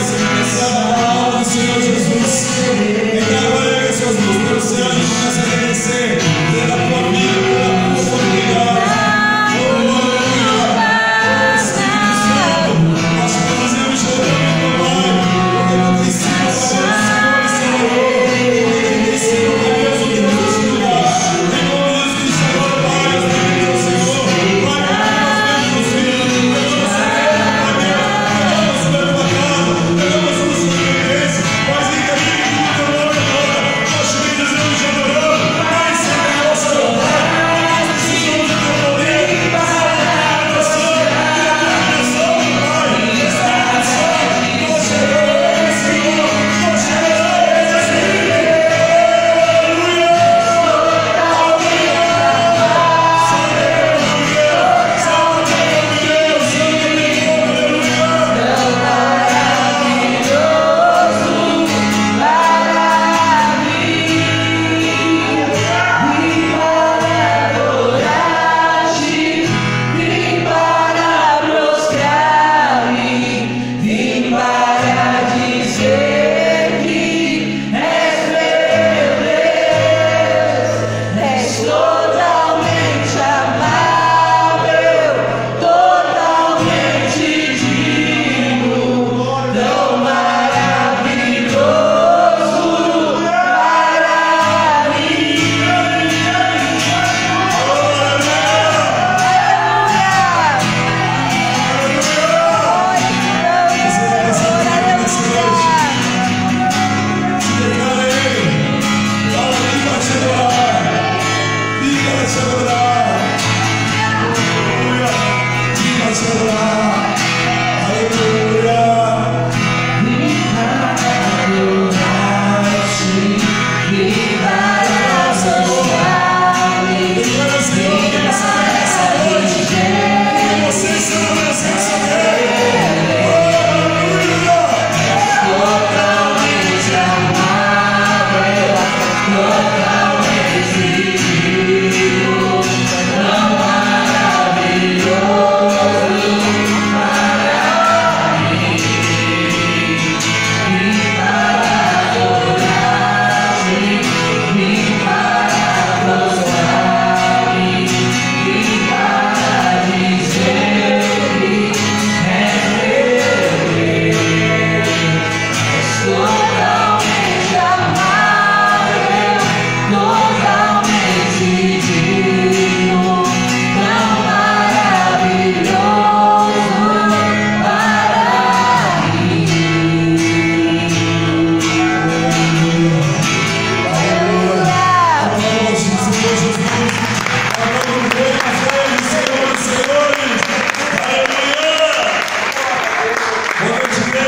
Senhor Jesus.